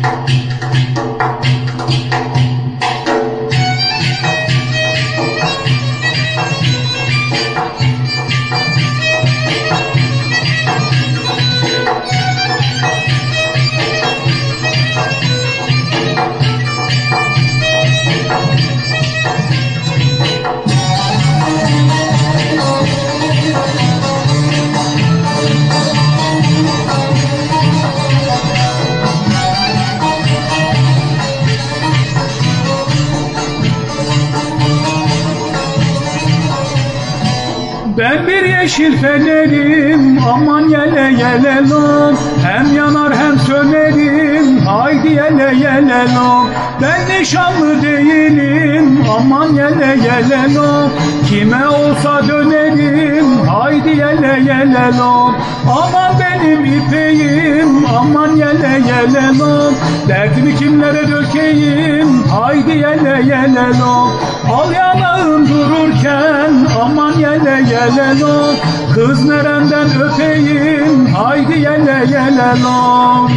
Música yeşil fenerim aman yele yele lom Hem yanar hem sönerim haydi yele yele lom Ben nişanlı değilim aman yele yele lom Kime olsa dönerim haydi yele yele lom Aman benim ipeğim aman yele yele lom Derdimi kimlere dökeyim haydi yele yele lom Al aman yele yele lom Kız nereden öpeyim haydi yele yele lom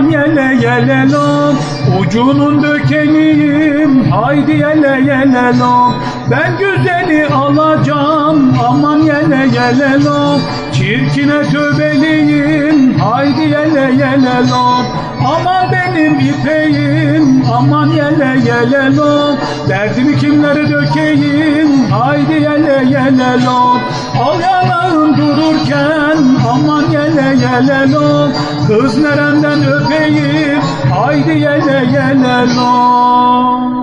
aman yele yele lom Ucunun dökeniyim haydi yele yele lom Ben güzeli alacağım. Aman yele yele lom Çirkine tövbeliyim. Haydi yele yele lom Ama benim ipeğim. Aman yele yele lom Derdimi kimlere dökeyim? Haydi yele yele lom Al yanağım yele yele lom Kız nereden öpeyim. Haydi yele yele lom